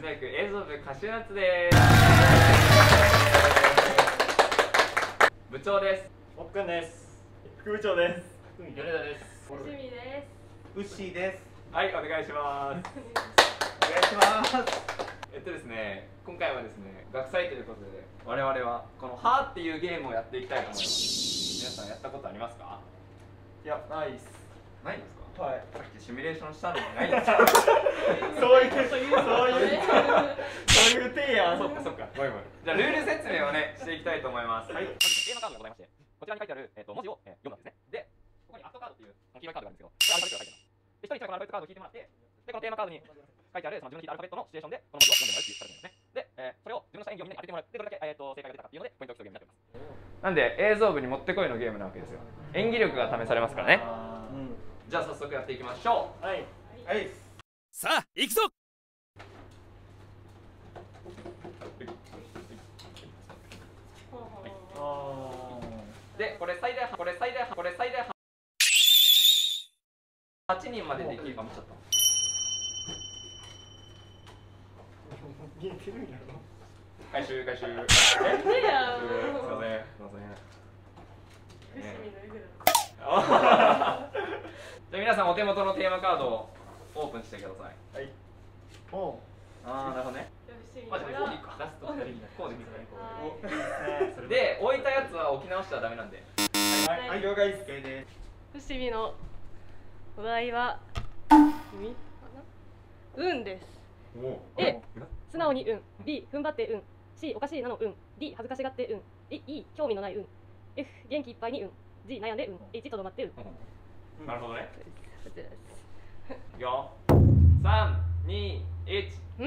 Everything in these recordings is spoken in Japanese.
立大学映像部カシュナツです。部長です。おっくんです。副部長です。米田です。趣味です。ウッシーです。はいお願いします。お願いします。えっとです。ね今回はですね学祭ということで我々はこの「はーっていうゲームをやっていきたいと思います。皆さんやったことありますかいやないっすないんですか？はい。さっきシミュレーションしたのにないんですか そういうそういうそういうそういう提案そっかそっかごめんごめんじゃあルール説明をねしていきたいと思いますはいテーマカードがございましてこちらに書いてある、えー、と文字を、えー読むんですねでここにアットカードっていう黄色いカードがあるんですけどこれアルファベットが書いてますで一人一人このアルファベットカードを引いてもらってでこのテーマカードに書いてあるその自分の引いたアルファベットのシチュエーションでこの文字を読んでもらうっていう形ですねで、えーそれを自分の演技をみんなに当ててもらってどれだけ、えー、と正解が出たかっていうのでポイントを競うゲームになってますなんで映像部にもってこいのゲームなわけですよ演技力が試されますからねうんじゃあ早速やっていきましょはい。はい。さあ行くぞ。でこれ最大これ最大これ最大8人までできるかもちょっと。見えてるんやろ。回収回収。えねえやすいませんすいません 皆さんお手元のテーマカードをオープンしてください。はい。おう。ああなるほどね。趣味マジでこうでいいか。ラスト二人になこうでい。いですね。おいいで置いたやつは置き直しちゃダメなんで。はい。はい。了解です。伏見のお題は運です。お A 素直に運。B 踏ん張って運。C おかしいなの運。D 恥ずかしがって運。E 興味のない運。F 元気いっぱいに運。G 悩んで運。H とどまって運なるほどね。こちらです。よ。三二一。うん。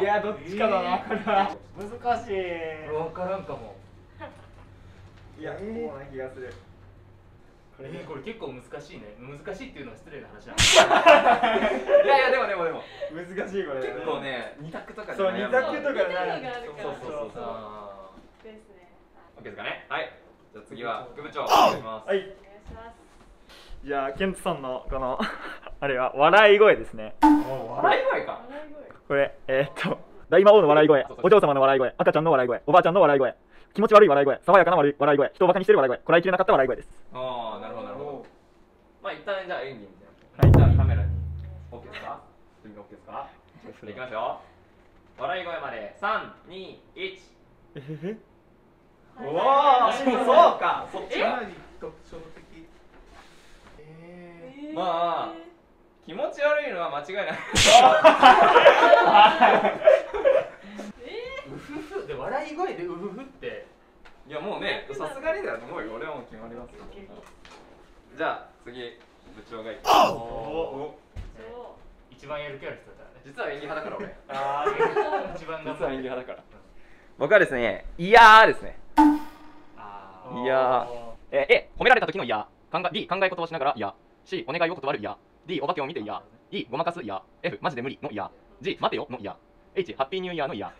いやどっちかだなこれは。難しい。分からんかも。いやそうな気がする。これね。これ結構難しいね。難しいっていうのは失礼な話なん いやいやでもでもでも。難しいこれ。結構ね二択とかでそう二択とか似たなるそうそう。そうそうあですね。オッケーですかね。はい。じゃあ次は副部長お願いします。はい。お願いしますじゃあケントさんのこの あれは笑い声ですね。笑い声か。笑い声これえーっと大魔王の笑い声お嬢様の笑い声赤ちゃんの笑い声おばあちゃんの笑い声気持ち悪い笑い声爽やかな笑い笑い声人をバカにしてる笑い声こらえきれなかった笑い声です。ああなるほどなるほど。まあ一旦じゃあ演技みたいなはい。じゃあカメラに OK ですか？準備 OK ですか？じゃあいきますよ。笑い声まで三二一。えへへ。おおはい。そうか。そっちかかなり特徴的ええーまあ気持ち悪いのは間違いないえー、うふふ。で笑い声でうふふって。いやもうねさすがにだと思うよ俺はもう決まりますよじゃあ次部長がいく。お一番やる気ある人だね。実は演技派だから俺。あ一番実は演技派だから。僕はですね「いやー」ですね。あいやえー A 褒められた時の「いや」考え B 考え事をしながら「いや」C お願いを断る「いや」D お化けを見て「いや」E ごまかす「いや」F マジで無理の「いや」G 待てよの「いや」H ハッピーニューイヤーの「いや」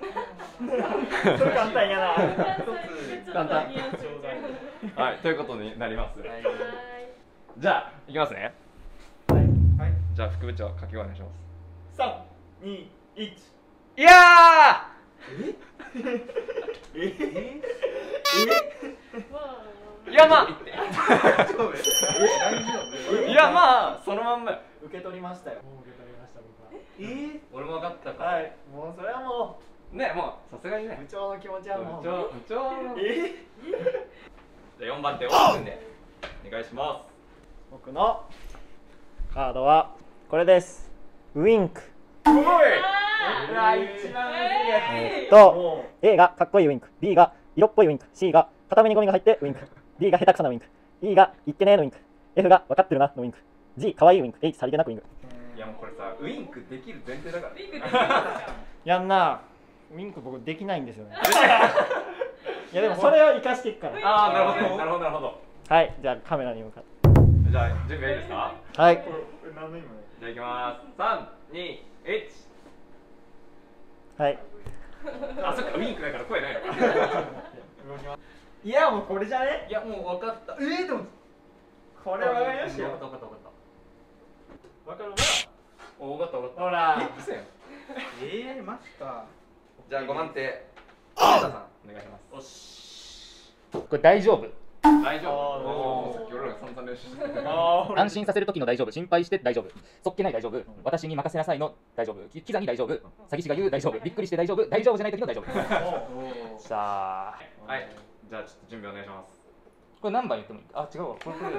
ーそれ簡単やな。う簡単。はいということになります。はい。はいじゃあいきますね。はい。じゃあ副部長書き声お願いします。三二一。いや え？え？わーいやまあ大丈夫いやまあそのまんまよ。受け取りましたよ。もう受け取りました僕は。え俺も分かったかはい。もうそれはもねもうさすがにうね。部長の気持ちは部もう。長部長。のじえゃあ4番手オープンでお願いしま僕のカードはこれです。ウインク。すおい！うわ一番むずいやつえーと A がかっこいいウインク。B が色っぽいウインク。C が片目にゴミが入ってウインク D が下手くそなウインク。E が言ってねえのウインク。F が分かってるなのウインク。G かわいいウインク。H さりげなくウインク。いやもうこれさウインクできる前提だから。やんな。ウインク僕できないんですよね。いやでもそれを生かしていくから。ああなるほど。ねなるほどなるほど。はいじゃあカメラに向かって。じゃあ準備はいいですか？はい。何の今ねじゃあいきます。三二一。はい。あそっかウインクだから声ないのか いやもうこれじゃね？いやもう分かった。えー、でもこれは分かりましたよ分かった分かった。分かった分かる分かった分かっほらえええー、マジか。じゃあ5番手田さんお願いします。これ大丈夫？大丈夫。安心させる時の大丈夫。心配して大丈夫。そっけない大丈夫。私に任せなさいの。大丈夫。きキザに大丈夫。詐欺師が言う大丈夫。びっくりして大丈夫。大丈夫じゃない時の大丈夫。さあ。はいじゃあちょっと準備お願いします。これ何番言ってもいい？あ違うわ。これこれ こ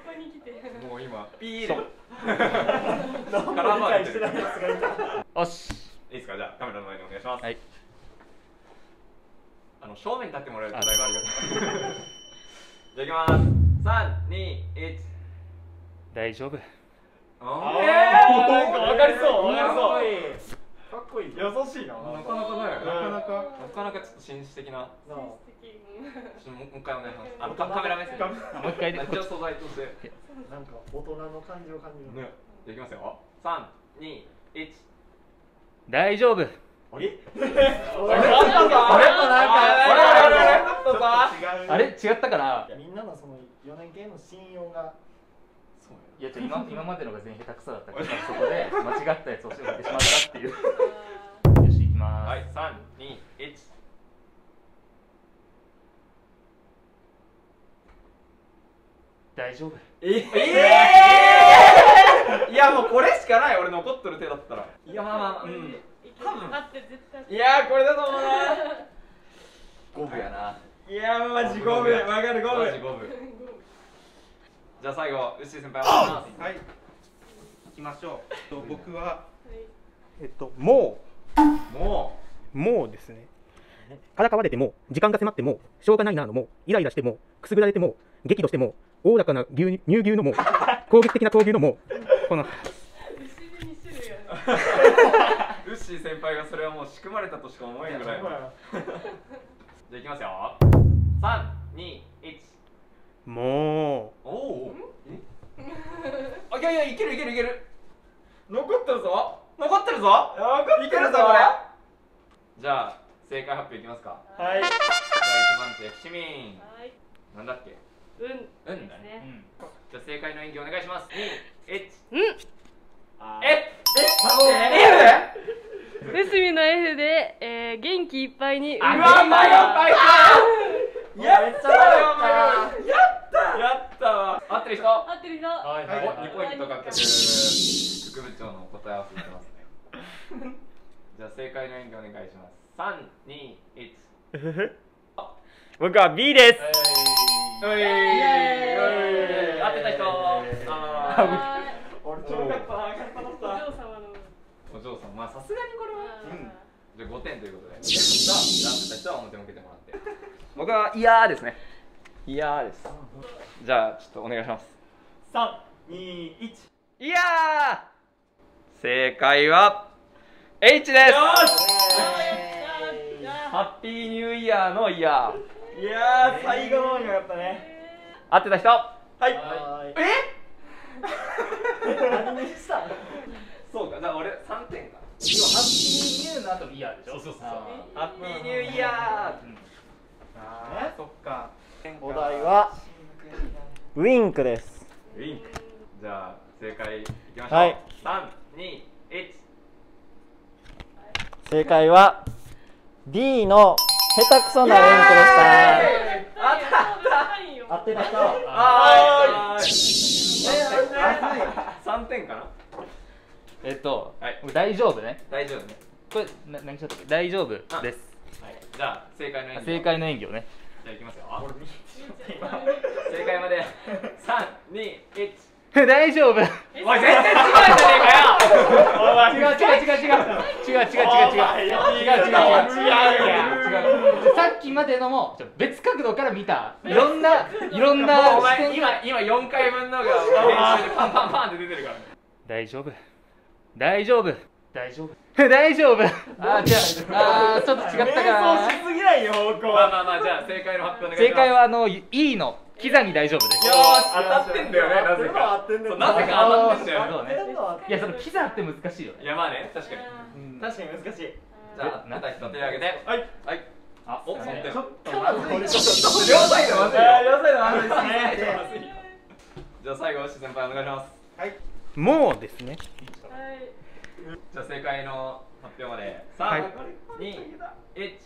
こに来て。もう今ピーで絡まれてる。よし。いいですか？じゃあカメラの前にお願いします。はい。あの正面に立ってもらえるとだいぶありがたい。じゃあいきます。三二一。大丈夫。おあーーなんか分かりそう分かりそう。かっこいい優しいな。なかなかね。なかなか。なかなかちょっと紳士的な。なあ。ちょっともう一回お願いします。あのカカメラ目線。もう一回で一応素材として。なんか大人の感じを感じるね。じゃあいきますよ。三二一。大丈夫。あれ？あれ？あれ？あれ？あれ？違うあれ？違ったかなみんなのその4年系の信用がいやちょ今 今までのが全員下手くそだったからそこで間違ったやつを教えてしまったっていう。よし行きます、はい三二一。大丈夫。ええいやもうこれしかない俺残っとる手だったら。いやまあまあまあうん。多分。あって絶対。いやーこれだと思うな。五分やな。いやマジゴム分。かるゴムマジ五分じゃあ最後ウッシー先輩はい。行きましょう。と僕はいえっとももうもう。ですね。からかわれても時間が迫ってもしょうがないなのもイライラしてもくすぐられても激怒してもおおらかな牛乳牛のも 攻撃的な闘牛のもこのウッシー先輩がそれはもう仕組まれたとしか思えんぐらい じゃあいきますよ。三二一もおおあいやいやいけるいけるいける。残ってるぞ。残ってるぞ。残いけるぞこれ。じゃあ正解発表いきますか。はい。じゃあ一番手市民はい。なんだっけ？うんうんだね。ねじゃあ正解の演技お願いします。二一うん。えフスミの F で、えー、元気いっぱいにうわ迷った。やったやったわ。合ってる人？合ってる人。はいはい。お2ポイント獲得。副部長の答え合わせしてますね。じゃあ正解の演技お願いします。三二一。僕は B です。おい。エーイ。合ってた人。あは俺超良かったなーいお嬢様。のーお嬢さんまあさすがにこれは。うん。じゃあ5点ということで。さあじゃあ合ってた人は表向けてもらって。僕は「いやー」ですね「いやー」です。じゃあちょっとお願いします。三二一いやー！正解は H です。ハッピーニューイヤーのイヤー。いやー最後の方によかったね。合ってた人？はい。え？何にした？そうかじゃあ俺3点か。ハッピーニューの後にイヤーでしょ。そうそうそうハッピー。ニューイヤあーそっかお題はウィンクです。ーウィンク。じゃあ正解いきましょう、はい。三二一。正解は D の下手くそなウィンクでした。あったあった合ってた人あー三点かな？えっと、はい。大丈夫ね。大丈夫ね。これな何しちゃったっけ？大丈夫です。はい。じゃあ正解の演技正解の演技をねじゃあいきますよ。正解まで。三二一。大丈夫。おい全然違うじゃねえかよ。違う違う違う違う違う。違う違う違う違う。違う違う違う。違う。違うさっきまでのも別角度から見た。いろんないろんなお前視点。今今4回分のが練習でパンパンパンって出てるからね。大丈夫。大丈夫。大丈夫 大丈夫。あー違うあーちょっと違ったか。なしすぎないよ方向まあまあまあじゃあ正解の発表お願いします。正解はあの E のキザに大丈夫です。よ当たってんだよねなぜ合かってんだよそうなぜか当たってんだよそうねいやそのキザって難しいよね。いやまあね確かに。確かに難しい。じゃあな？た人手挙げて。はい。はい。あお3点ちょっとちょっと両サイドまずい。両サイドまずい。ですねじゃあ最後牛先輩お願いします。はい。もうですね。はいじゃあ正解の発表まで。はい。3、2、1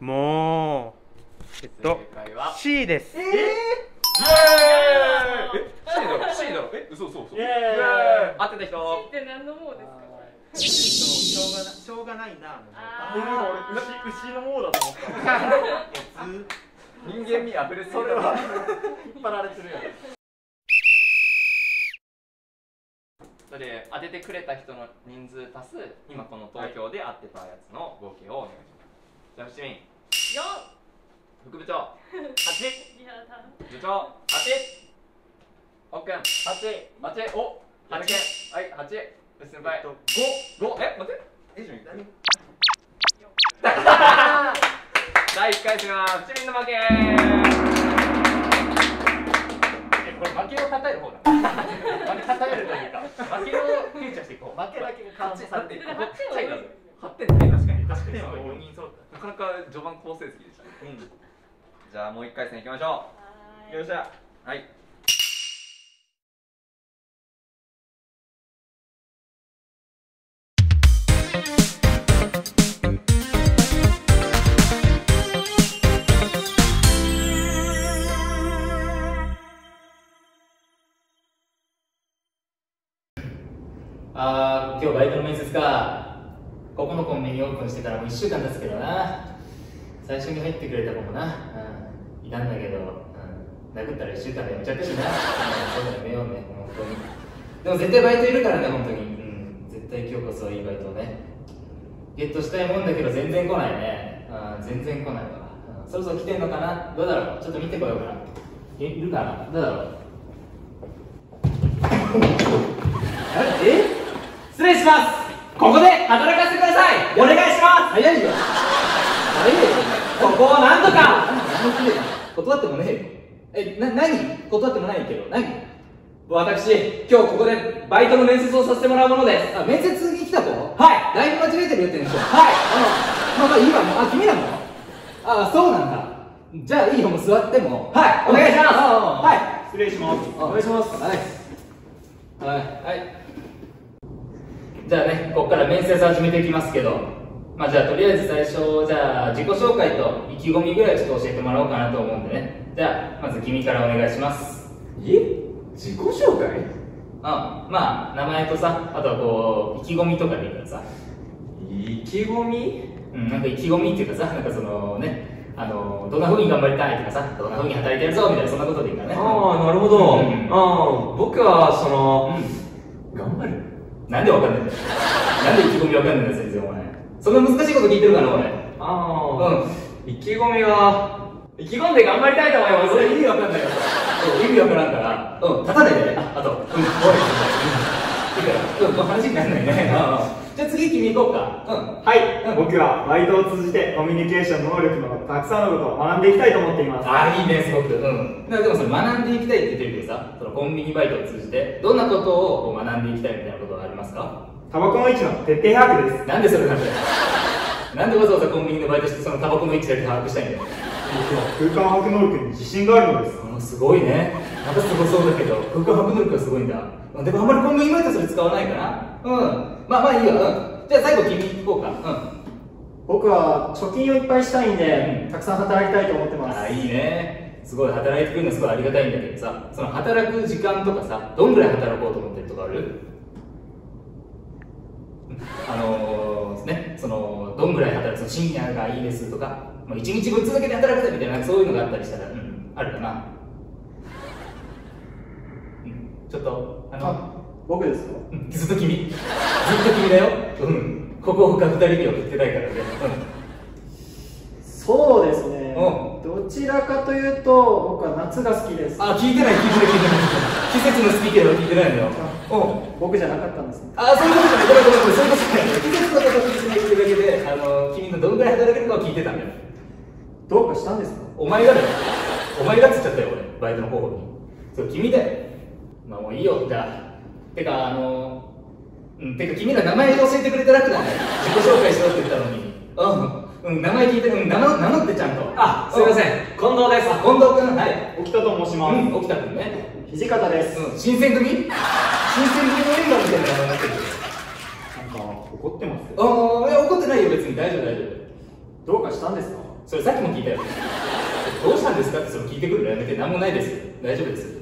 もうえっと正解は？C です。イエーイ！え？C だろ？C だろ？え？嘘嘘嘘。イエーイ。合ってた人？って何のもうですか？しょうがなしょうがないなあ俺牛牛の王だと思った。人間味あふれすぎそれは引っ張られてるやんそれで当ててくれた人の人数足す今この投票で当てたやつの合計をお願いします。じゃあ七四副部長。8いやだ部長。8おっくん8 8お八。8はい8う先輩5 5え待ってえ順位第1回戦は不知人の負けこれ負けをたたえる方だ。負けたたえるというか負けをフューチャーしていこう。負けだけがカウントされていくそれで8タイだ点をぜ8点だね確かに確かに。そうそう4人揃った。なかなか序盤好成績でしたね、じゃあもう1回戦いきましょはうよっしゃ。はいあー今日バイトの面接か。ここのコンビニオープンしてからもう1週間経つけどな。最初に入ってくれた子もな、うん、いたんだけど、うん、殴ったら1週間でやめちゃったしな、うん、そういうのやめようね本当に。でも絶対バイトいるからね本当に、うん、絶対今日こそいいバイトをね。ゲットしたいもんだけど全然来ないね、うん、全然来ないわ、うん、そろそろ来てんのかな？どうだろう？ちょっと見てこようかな。いいるかな？どうだろう？え？失礼します。ここで働かせてください。お願いします。早いよ。早いよ。ここをなんとか。断ってもねえよ。えな何？断ってもないけど。何？私今日ここでバイトの面接をさせてもらうものです。あ面接に来た子はい。だいぶ間違えてるよって言うんでしょはい。あのまあまあいいわもうあ君らも？あそうなんだ。じゃあいいよもう座っても。はいお願いします。あはい。失礼します。お願いします。はい。はい。はいじゃあねここから面接始めていきますけど。まあじゃあとりあえず最初じゃあ自己紹介と意気込みぐらいちょっと教えてもらおうかなと思うんでね。じゃあまず君からお願いします。え？自己紹介？うん。まあ名前とさあとはこう意気込みとかでいいからさ。意気込み？うん、なんか意気込みっていうかさ、なんかそのね、あのどんな風に頑張りたいとかさ、どんな風に働いてやるぞみたいな、そんなことでいいからね。ああなるほど、うん。ああ僕はその、う頑張る。ん。なんでわかんないんだよ。なんで意気込みわかんないんだよ、先生、お前。そんな難しいこと聞いてるかな、お前。ああ、う意気込みは意気込んで頑張りたいと思いますそれ意味わかんないよ。そう意味わからんから、うん、立たないでね。あ、あと、うん、おい、うん、いいから、うん、話にならないね。うんじゃあ次君行こうか。うん。はい、うん僕はバイトを通じてコミュニケーション能力のたくさんのことを学んでいきたいと思っていますああ、いいね、すごく。うん。でもそれ学んでいきたいって言ってるけどさ、そのコンビニバイトを通じて、どんなことをこう学んでいきたいみたいなことはありますか？タバコの位置の徹底把握ですなんでそれなんだよ。なんでわざわざコンビニでバイトしてそのタバコの位置だけ把握したいんだよ。僕は空間把握能力に自信があるのですうんすごいね。またすごそうだけど、空間把握能力がすごいんだ。でもあんまりコンビニバイトそれ使わないかな。うん。まあまあいいわ。うん。じゃあ最後君行こうか。うん。僕は貯金をいっぱいしたいんで、うんたくさん働きたいと思ってますああいいねすごい働いてくれるのすごいありがたいんだけどさその働く時間とかさどんぐらい働こうと思ってるとかある？あのー、ねそのどんぐらい働く？その深夜がいいですとかもう一日分続けて働くみたいなそういうのがあったりしたら、うん、あるかな、うん、ちょっとあのあ僕ですか？うんずっと君。ずっと君だよ。うん。ここ他二人では振ってないからね、そうですね。うどちらかというと僕は夏が好きです。あ、聞いてない、聞いてない、聞いてない。季節の好き嫌いは聞いてないのよ。うん。僕じゃなかったんですね。あ、そういうことじゃない、ごめんごめんごめん、そういうことじゃない。季節のことを聞いてないっていうだけで、あの、君のどんぐらい働けるかを聞いてたんだよ。どうかしたんですか？お前がだよ。お前がっつっちゃったよ、俺。バイトの候補に。そう、君だよ。まあもういいよ、じゃあ。てか、あの、うん、てか君ら名前教えてくれて楽だね。自己紹介しろって言ったのに。うん。うん、名前聞いてる。うん、名乗名乗ってちゃんと。あすいません近藤ですあ、近藤君、はい。沖田と申します、うん、沖田君ね。土方ですうん、新選組？新選組のメンバーみたいな名前になってる怒ってます？ああいや怒ってないよ別に大丈夫大丈夫どうかしたんですか？それさっきも聞いたよ。どうしたんですか？ってそれ聞いてくるのやめて。何もないです。よ大丈夫です。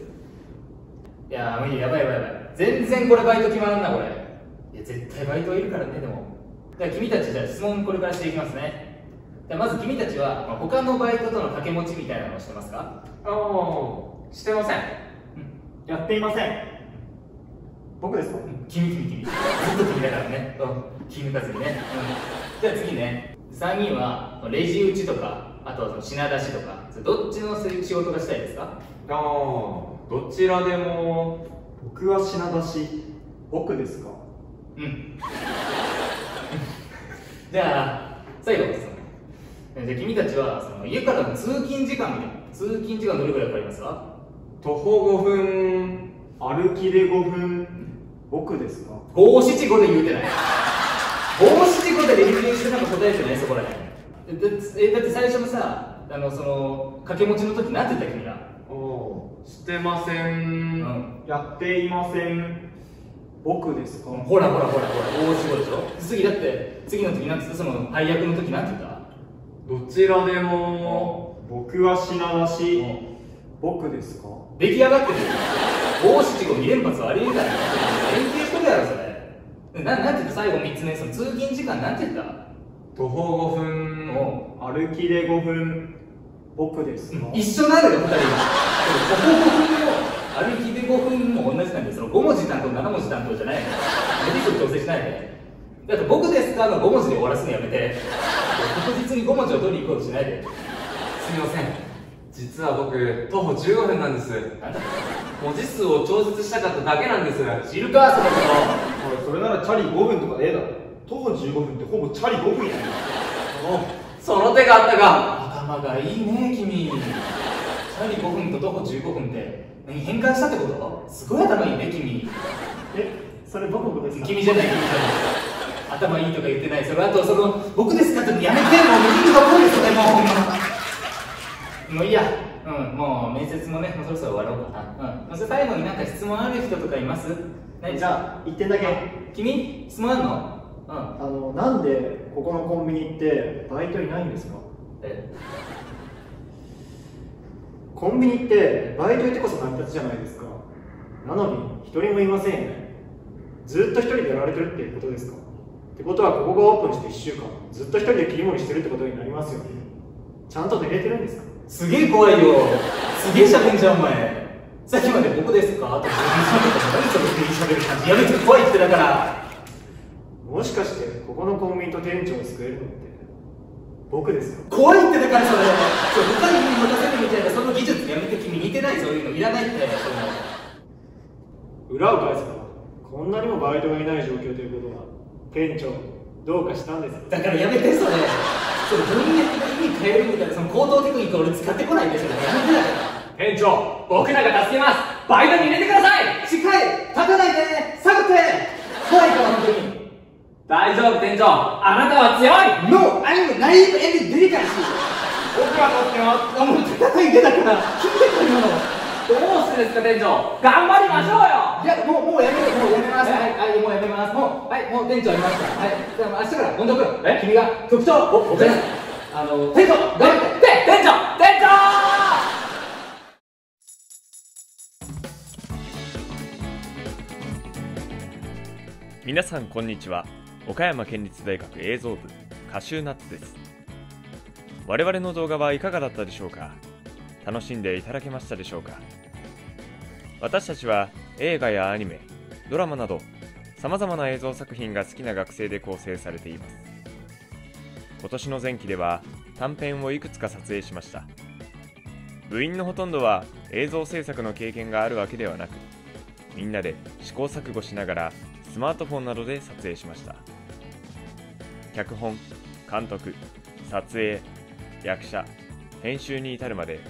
いやー無理やばいやばいやばい。全然これバイト決まらんなこれ。いや絶対バイトいるからねでも。じゃあ君たちじゃあ質問これからしていきますね。じゃあまず君たちはまあ他のバイトとの掛け持ちみたいなのをしてますか？ああしてません。やっていません。僕ですか？君君君。ずっと君だからね。うん。気抜かずにね、うん、じゃあ次ね3人はレジ打ちとかあとはその品出しとかどっちの仕事がしたいですか？ああどちらでも僕は品出し僕ですか？うん。じゃあ最後ですじゃあ君たちはその家からの通勤時間みたいな通勤時間どれくらいかかりますか？徒歩5分歩きで5分僕ですか？五七五で言うてない五七五でしてなんか答えてないそこらへんえだって最初のさあのその掛け持ちの時なんて言った君ら？おしてませうん。んやっていません。僕ですか？ほらほらほらほら。五七五でしょ次だって次の時なんつってその配役の時なんて言ったどちらでも僕は品出し僕ですか出来上がってる五七五二連発はありえない連携してるやろそれななんて言った最後3つ目その通勤時間なんて言った？徒歩5分お歩きで5分。僕です。か一緒なのよ2人。が5分も歩きで5分も同じなんでその5文字担当7文字担当じゃない。の無理する調整しないで。だって僕ですかの5文字で終わらすのやめて。確実に5文字を取りに行こうとしないで。すみません実は僕徒歩15分なんです。文字数を調節したかっただけなんです。知るかそのこおいそれならチャリ5分とかでええだろ。徒歩15分ってほぼチャリ5分やん。その手があったかと頭がいいね君。チャリ5分と徒歩15分って。何変換したってこと？すごい頭いいね君。えそれ僕ですか？君じゃない君じゃない。頭いいとか言ってない。それあとその僕ですかってやめてもう。耳が遠いそれもうもういいや。うんもう面接もねもうそろそろ終わろうかな。うん。それ最後になんか質問ある人とかいます？何じゃあ1点だけ。君？質問あるの？うん。あのなんでここのコンビニってバイトいないんですか？え？コンビニってバイトいてこそ成り立つじゃないですか。なのに一人もいませんよね。ずっと一人でやられてるっていうことですか？ってことはここがオープンして1週間。ずっと一人で切り盛りしてるってことになりますよね。ちゃんと寝れてるんですか？すげえ怖いよ。すげえ喋んじゃんお前。さっきまで僕ですか？って何その急に喋る感じ。やめて怖いってだから。もしかしてここのコンビニと店長を救えるのって僕ですか怖いってだからそれそう他に任せるみたいなその技術やめて君似てないそういうのいらないってそ裏を返せばこんなにもバイトがいない状況ということは店長どうかしたんです。だからやめてそれ。それ文脈の意味変えるみたいなその行動テクニック俺使ってこないでそれやめて店長僕らが助けます。バイトに入れてください。しっかり立たないで下がって怖いから本当に。大丈夫店長。あなたは強い。No, I'm naive and delicacy 僕はとってもあもう立たないでだから聞いてた今のどうしてですか店長頑張りましょうよいや、もう、もうやめる、もうやめます。はい、はい、もうやめます。もう、はい、もう店長やりました。はい、じゃあ、明日から、本当君、え、君が局長、お、僕です。あの、店長、頑張って。で店長店長皆さんこんにちは岡山県立大学映像部カシューナッツです我々の動画はいかがだったでしょうか楽しんでいただけましたでしょうか。私たちは映画やアニメドラマなど様々な映像作品が好きな学生で構成されています。今年の前期では短編をいくつか撮影しました。部員のほとんどは映像制作の経験があるわけではなくみんなで試行錯誤しながらスマートフォンなどで撮影しました。脚本監督撮影役者編集に至るまで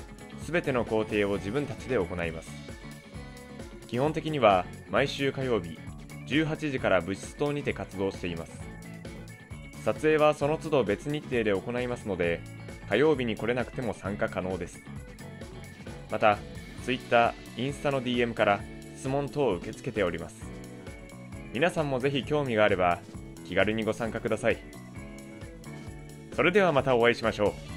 全ての工程を自分たちで行います。基本的には毎週火曜日18時から物質棟にて活動しています。撮影はその都度別日程で行いますので火曜日に来れなくても参加可能です。また Twitter、インスタの DM から質問等を受け付けております。皆さんもぜひ興味があれば気軽にご参加ください。それではまたお会いしましょう。